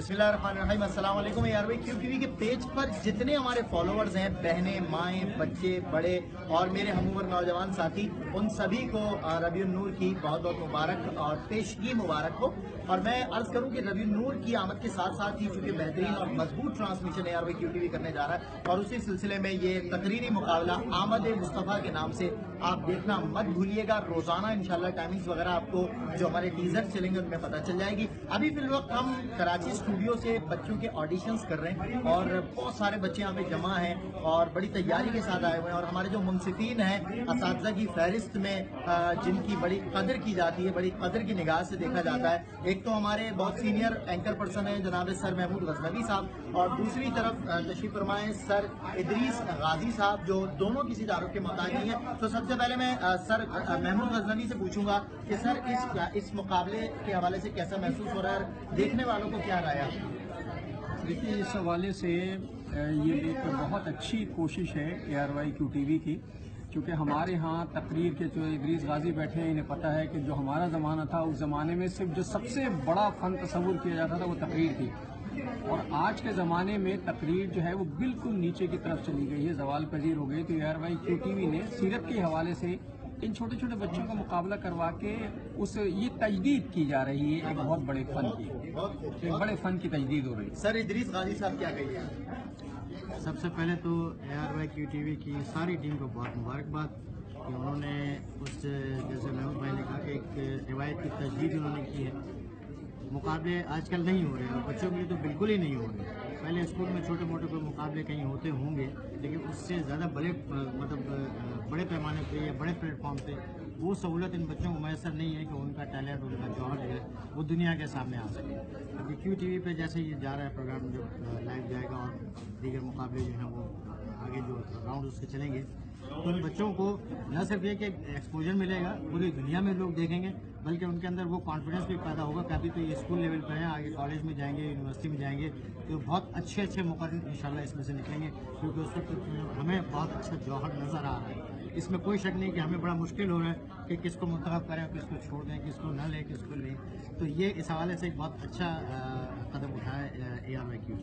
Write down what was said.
بسم اللہ الرحمن الرحیم، السلام علیکم۔ یار بھائی، کیو ٹی وی کے پیج پر جتنے ہمارے فالوورز ہیں، بہنیں، مائیں، بچے، بڑے، اور میرے ہم عمر نوجوان ساتھی، ان سبھی کو ربیع النور کی بہت بہت مبارک اور پیشگی مبارک ہو۔ اور میں عرض کروں کہ ربیع النور کی آمد کے ساتھ ساتھ ہی چونکہ بہترین اور مضبوط ٹرانسمیشن ہے یار بھائی، کیو ٹی وی کرنے جا رہا ہے۔ اور اسی سلسلے میں یہ تقریری مقابلہ آمد مصطفیٰ کے نام سے آپ دیکھنا مت بھولیے گا، روزانہ انشاءاللہ ٹائمنگز وغیرہ آپ کو جو ہمارے ٹیزر چلیں گے ان میں پتہ چل جائے گی۔ ابھی فی الوقت ہم کراچی اسٹوڈیو سے بچوں کے آڈیشنز کر رہے ہیں اور بہت سارے بچے یہاں پہ جمع ہیں اور بڑی تیاری کے ساتھ آئے ہوئے ہیں اور ہمارے جو منصفین ہیں، اساتذہ کی فہرست میں جن کی بڑی قدر کی جاتی ہے، بڑی قدر کی نگاہ سے دیکھا جاتا ہے۔ ایک تو ہمارے بہت سینئر اینکر پرسن ہیں، جناب سر محمود غزنوی صاحب، اور دوسری طرف تشریف فرمائے سر ادریس غازی صاحب، جو دونوں کسی تعارف کے محتاج ہیں۔ تو سب سے پہلے میں سر محمود غزنوی سے پوچھوں گا کہ سر، اس اس مقابلے کے حوالے سے کیسا محسوس ہو رہا ہے اور دیکھنے والوں کو کیا رائے دیکھیے، اس حوالے سے یہ ایک بہت اچھی کوشش ہے A R Y Q T V کی، کیونکہ ہمارے ہاں تقریر کے جو ادریس غازی بیٹھے ہیں، انہیں پتہ ہے کہ جو ہمارا زمانہ تھا، اس زمانے میں صرف جو سب سے بڑا فن تصور کیا جاتا تھا وہ تقریر تھی۔ اور آج کے زمانے میں تقریر جو ہے وہ بالکل نیچے کی طرف چلی گئی ہے زوال پذیر ہو گئی تو A R Y Q T V نے سیرت کے حوالے سے ان چھوٹے چھوٹے بچوں کا مقابلہ کروا کے اس یہ تجدید کی جا رہی ہے ایک بہت بڑے فن کی بہت ایک بڑے فن کی تجدید ہو رہی ہے۔ سر ادریس غازی صاحب کیا کہیے؟ سب سے پہلے تو A R Y Q T V کی ساری ٹیم کو بہت مبارکباد کہ انہوں نے اس جیسے محمود بھائی نے کہا کہ ایک روایت کی تجدید انہوں نے کی ہے۔ مقابلے آج کل نہیں ہو رہے اور بچوں کے لیے تو بالکل ہی نہیں ہو رہے پہلے اسکول میں چھوٹے موٹے کوئی مقابلے کہیں ہوتے ہوں گے، لیکن اس سے زیادہ بڑے مطلب بڑے پیمانے پہ یا بڑے پلیٹ فارم پہ وہ سہولت ان بچوں کو میسر نہیں ہے کہ ان کا ٹیلنٹ، ان کا جوہر جو ہے وہ دنیا کے سامنے آ سکے۔ کیونکہ کیو ٹی وی پہ جیسے یہ جا رہا ہے پروگرام جو لائیو جائے گا اور دیگر مقابلے جو ہیں وہ آگے جو راؤنڈ اس کے چلیں گے تو ان بچوں کو نہ صرف یہ کہ ایکسپوجر ملے گا، پوری دنیا میں لوگ دیکھیں گے، بلکہ ان کے اندر وہ کانفیڈنس بھی پیدا ہوگا۔ کہ ابھی تو یہ اسکول لیول پہ ہیں، آگے کالج میں جائیں گے یونیورسٹی میں جائیں گے۔ تو بہت اچھے اچھے مقرر انشاءاللہ اس میں سے نکلیں گے۔ کیونکہ اس وقت ہمیں بہت اچھا جوہر نظر آ رہا ہے۔ اس میں کوئی شک نہیں کہ ہمیں بڑا مشکل ہو رہا ہے کہ کس کو منتخب کریں، کس کو چھوڑ دیں، کس کو نہ لیں، کس کو لیں تو یہ اس حوالے سے ایک بہت اچھا قدم اٹھایا اے آر وائی کیو